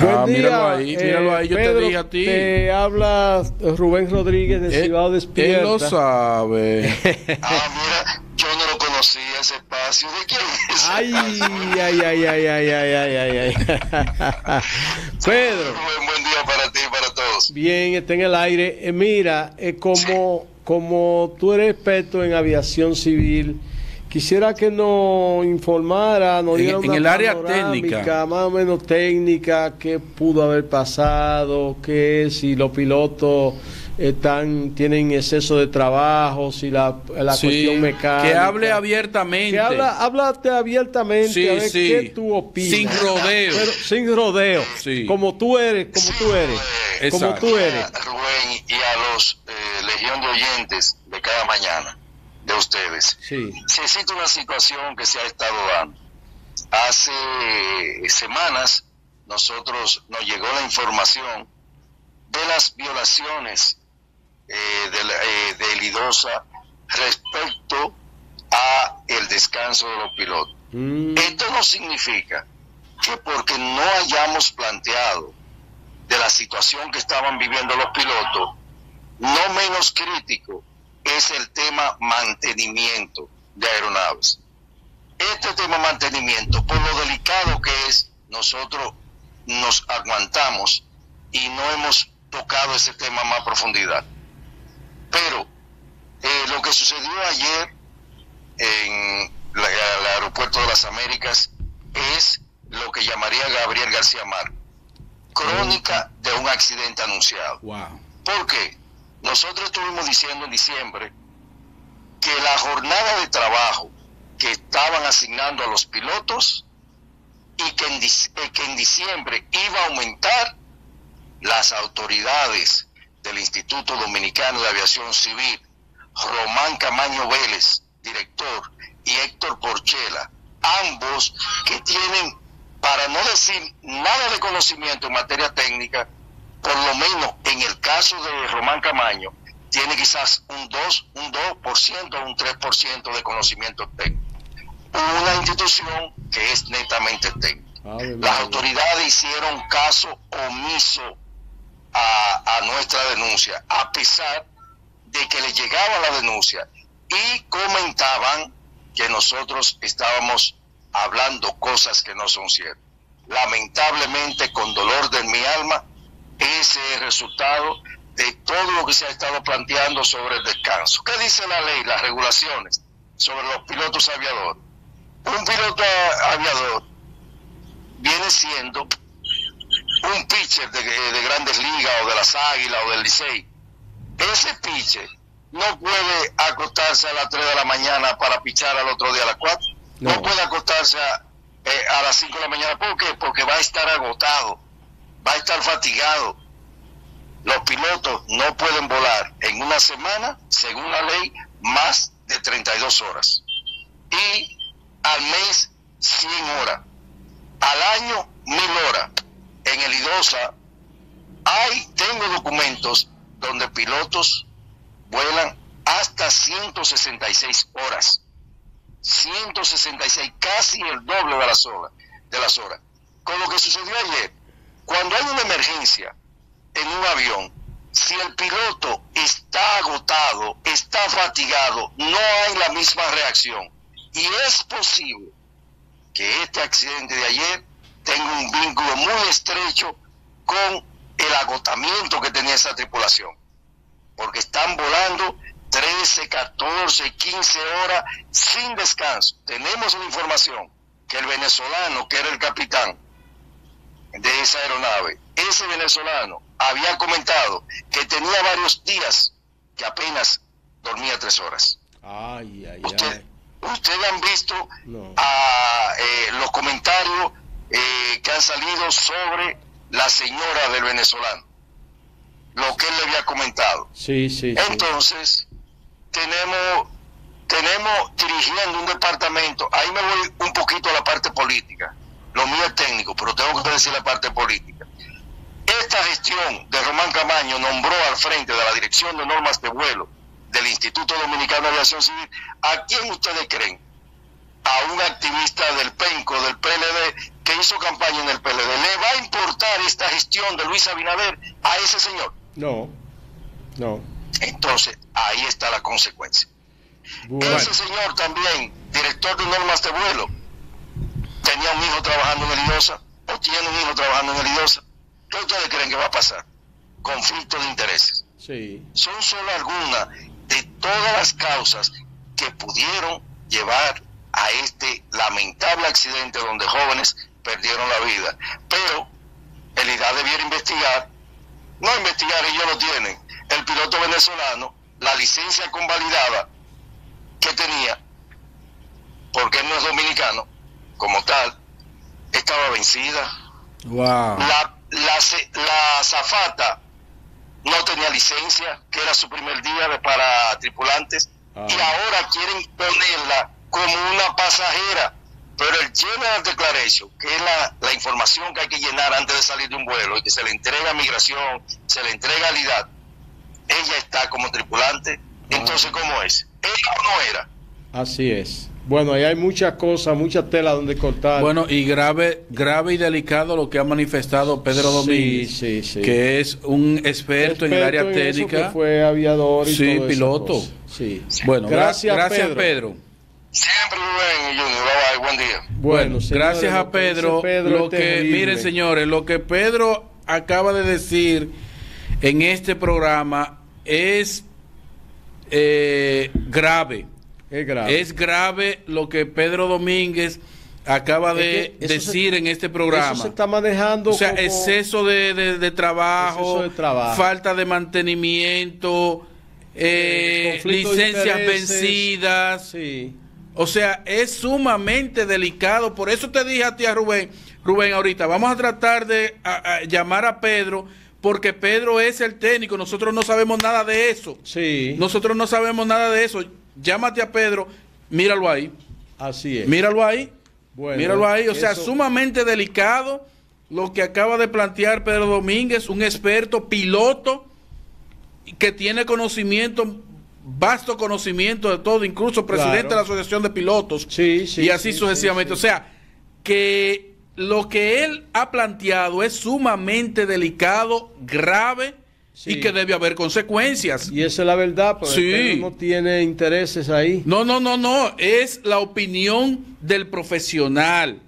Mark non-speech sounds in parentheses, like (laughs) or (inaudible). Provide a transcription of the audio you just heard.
ah, míralo ahí, míralo ahí, yo te dije a ti. Te habla Rubén Rodríguez de Ciudad Despierta. Él lo sabe. (laughs) ah, mira, yo no lo conocía ese espacio. ¿De quién es? Ay, ay, ay, ay, ay, ay, ay, ay, (laughs) ay. Pedro. Buen, buen día para ti y para todos. Bien, está en el aire. Eh, mira, eh, como, como tú eres experto en aviación civil, Quisiera que nos informara, nos diera en, el área técnica, más o menos técnica, qué pudo haber pasado, qué si los pilotos están tienen exceso de trabajo, si la, la cuestión mecánica. Que hable abiertamente. Que habla, háblate abiertamente, sí, a ver qué tú opinas. Sin rodeo. sin rodeo. Como tú eres, como tú eres. Como tú eres. Rubén y a los eh, legión de oyentes de cada mañana de ustedes. Sí. Si existe una situación que se ha estado dando. Hace semanas nosotros nos llegó la información de las violaciones eh, de, eh, de Lidosa respecto a el descanso de los pilotos. Mm. Esto no significa que porque no hayamos planteado de la situación que estaban viviendo los pilotos, no menos crítico es el tema mantenimiento de aeronaves. Este tema mantenimiento, por lo delicado que es, nosotros nos aguantamos y no hemos tocado ese tema más profundidad. Pero eh, lo que sucedió ayer en el aeropuerto de las Américas es lo que llamaría Gabriel García Mar, crónica de un accidente anunciado. Wow. ¿Por qué? Nosotros estuvimos diciendo en diciembre que la jornada de trabajo que estaban asignando a los pilotos y que en, eh, que en diciembre iba a aumentar las autoridades del Instituto Dominicano de Aviación Civil, Román Camaño Vélez, director, y Héctor Porchela, ambos que tienen, para no decir nada de conocimiento en materia técnica, por lo menos en el caso de Román Camaño, tiene quizás un 2, un 2% o un 3% de conocimiento técnico. Una institución que es netamente técnica. Las autoridades hicieron caso omiso a, a nuestra denuncia, a pesar de que le llegaba la denuncia y comentaban que nosotros estábamos hablando cosas que no son ciertas. Lamentablemente, con dolor de mi alma, ese es el resultado de todo lo que se ha estado planteando sobre el descanso. ¿Qué dice la ley, las regulaciones sobre los pilotos aviadores? Un piloto aviador viene siendo un pitcher de, grandes ligas o de las águilas o del Licey. Ese pitcher no puede acostarse a las 3 de la mañana para pichar al otro día a las 4. No, puede acostarse a, eh, a las 5 de la mañana. ¿Por qué? Porque va a estar agotado va a estar fatigado. Los pilotos no pueden volar en una semana, según la ley, más de 32 horas. Y al mes, 100 horas. Al año, 1000 horas. En el IDOSA, hay, tengo documentos donde pilotos vuelan hasta 166 horas. 166, casi el doble de las horas. De las horas. Con lo que sucedió ayer, cuando hay una emergencia en un avión, si el piloto está agotado, está fatigado, no hay la misma reacción. Y es posible que este accidente de ayer tenga un vínculo muy estrecho con el agotamiento que tenía esa tripulación. Porque están volando 13, 14, 15 horas sin descanso. Tenemos la información que el venezolano, que era el capitán, de esa aeronave, ese venezolano había comentado que tenía varios días que apenas dormía tres horas. Ay, ay, Usted, Ustedes han visto a, eh, los comentarios eh, que han salido sobre la señora del venezolano, lo que él le había comentado. Sí, sí. Entonces, tenemos, tenemos dirigiendo un departamento, ahí me voy un poquito a la parte política lo mío es técnico, pero tengo que decir la parte política. Esta gestión de Román Camaño nombró al frente de la Dirección de Normas de Vuelo del Instituto Dominicano de Aviación Civil, ¿a quién ustedes creen? a un activista del PENCO, del PLD, que hizo campaña en el PLD. ¿Le va a importar esta gestión de Luis Abinader a ese señor? No, no. Entonces, ahí está la consecuencia. Ese señor también, director de normas de vuelo, tenía un hijo trabajando en el IDOSA, o tiene un hijo trabajando en el IDOSA. ¿Qué ustedes creen que va a pasar? Conflicto de intereses. Sí. Son solo algunas de todas las causas que pudieron llevar a este lamentable accidente donde jóvenes perdieron la vida. Pero el IDA debiera investigar, no investigar, ellos lo tienen, el piloto venezolano, la licencia convalidada que tenía, porque él no es dominicano, como tal, estaba vencida. Wow. La, la, la zafata no tenía licencia, que era su primer día para tripulantes, y ah. ahora quieren ponerla como una pasajera. Pero el General Declaration, que es la, la, información que hay que llenar antes de salir de un vuelo y que se le entrega a migración, se le entrega a la ella está como tripulante. Ah. Entonces, ¿cómo es? ¿Ella o no era? Así es. Bueno, ahí hay muchas cosas, mucha tela donde cortar. Bueno, y grave, grave y delicado lo que ha manifestado Pedro Domínguez, sí, sí, que es un experto, en el área técnica. fue aviador y sí, piloto. Sí. Bueno, gracias, gracias Pedro. Siempre buen, Junior. buen día. Bueno, gracias a Pedro. lo que, miren, señores, lo que Pedro acaba de decir en este programa es eh, grave es grave. Es grave lo que Pedro Domínguez acaba de decir en este programa. Eso se está manejando. O sea, exceso de, trabajo, falta de mantenimiento, eh, licencias vencidas. Sí. O sea, es sumamente delicado. Por eso te dije a ti, a Rubén, Rubén, ahorita vamos a tratar de llamar a Pedro porque Pedro es el técnico, nosotros no sabemos nada de eso. Sí. Nosotros no sabemos nada de eso llámate a Pedro, míralo ahí. Así es. Míralo ahí. míralo ahí. O sea, sumamente delicado lo que acaba de plantear Pedro Domínguez, un experto piloto que tiene conocimiento, vasto conocimiento de todo, incluso presidente de la Asociación de Pilotos. Sí, sí. Y así sucesivamente. O sea, que lo que él ha planteado es sumamente delicado, grave y que debe haber consecuencias. Y esa es la verdad, porque no tiene intereses ahí. No, no, no, no, es la opinión del profesional.